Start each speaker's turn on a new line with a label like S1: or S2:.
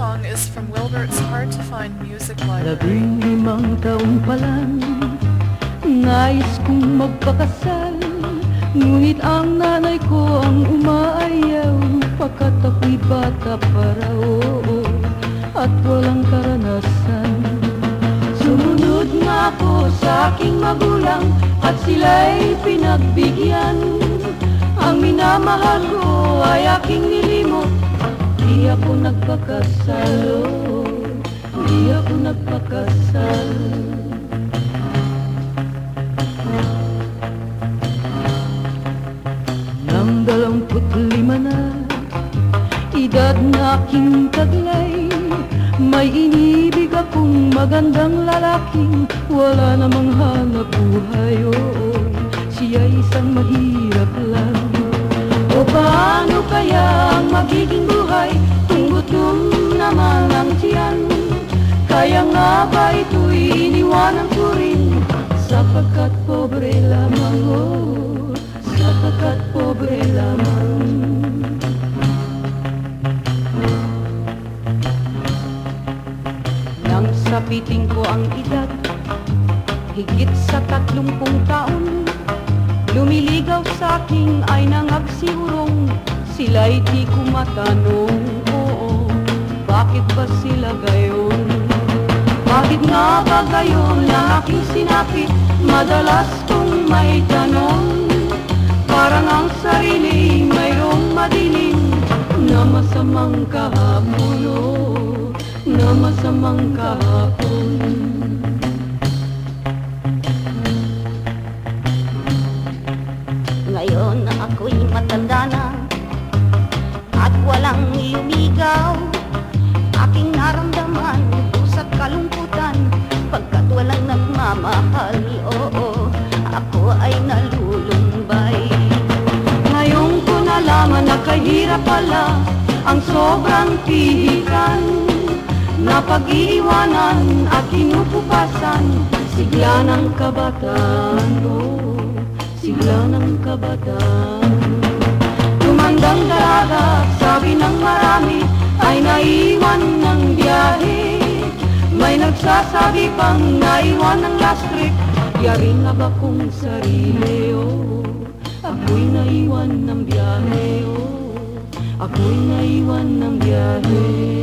S1: song is from Wilbert's Hard to Find Music Library.
S2: Labing limang taong pa lang Nais kong magpakasal. Ngunit ang nanay ko ang umaayaw Pagkat ako'y bata pa raw At walang karanasan. Sumunod nga ako sa aking magulang At sila'y pinagbigyan. Ang minamahal ko ay aking Di ako nagpakasal oh. Di ako nagpakasal. Nang dalamput lima na Edad na aking taglay May inibig akong magandang lalaking Wala namang hanap buhay oo Siya isang mahirap lang nga ba ito'y iniwanan ko rin. Sapagkat pobre lamang oh. Sapagkat pobre lamang. Nang sapiting ko ang edad Higit sa tatlumpung taon Lumiligaw sa akin ay nangagsiurong Sila'y di ko matanong Oo, bakit ba sila gayon? Bakit nga ba gayon ang aking sinapit Madalas kong may tanong. Parang ang sarili mayroong madilim Na masamang kahapon Na masamang kahapon.
S3: Ngayon ako'y matanda na At walang lumigaw nagmamahal Oo, ako ay nalulumbay
S2: Ngayon ko nalaman na kahirap pala Ang sobrang pihikan Na pag-iiwanan at kinupupasan Sigla ng kabataan oh, Sigla ng kabataan. Tumandang dalaga, sabi ng marami Ay naiwan nagsasabi pang naiwan ng last trip. Yari nga ba kung sarili oh. Ako'y naiwan ng biyahe oh. Ako'y naiwan ng biyahe